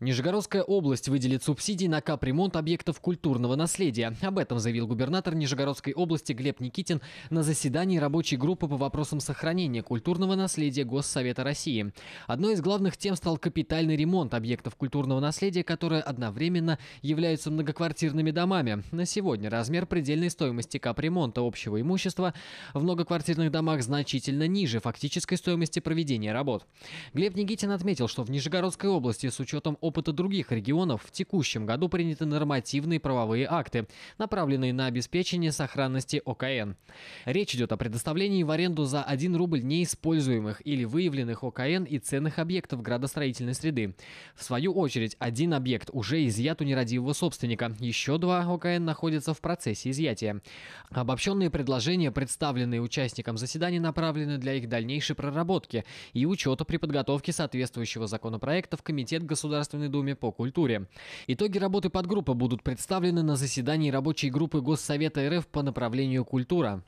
Нижегородская область выделит субсидии на капремонт объектов культурного наследия. Об этом заявил губернатор Нижегородской области Глеб Никитин на заседании рабочей группы по вопросам сохранения культурного наследия Госсовета России. Одной из главных тем стал капитальный ремонт объектов культурного наследия, которые одновременно являются многоквартирными домами. На сегодня размер предельной стоимости капремонта общего имущества в многоквартирных домах значительно ниже фактической стоимости проведения работ. Глеб Никитин отметил, что в Нижегородской области с учетом опыта других регионов в текущем году приняты нормативные правовые акты, направленные на обеспечение сохранности ОКН. Речь идет о предоставлении в аренду за 1 рубль неиспользуемых или выявленных ОКН и ценных объектов градостроительной среды. В свою очередь, один объект уже изъят у нерадивого собственника, еще два ОКН находятся в процессе изъятия. Обобщенные предложения, представленные участникам заседания, направлены для их дальнейшей проработки и учета при подготовке соответствующего законопроекта в Комитет государственной Государственной Думе по культуре. Итоги работы подгруппы будут представлены на заседании рабочей группы Госсовета РФ по направлению культура.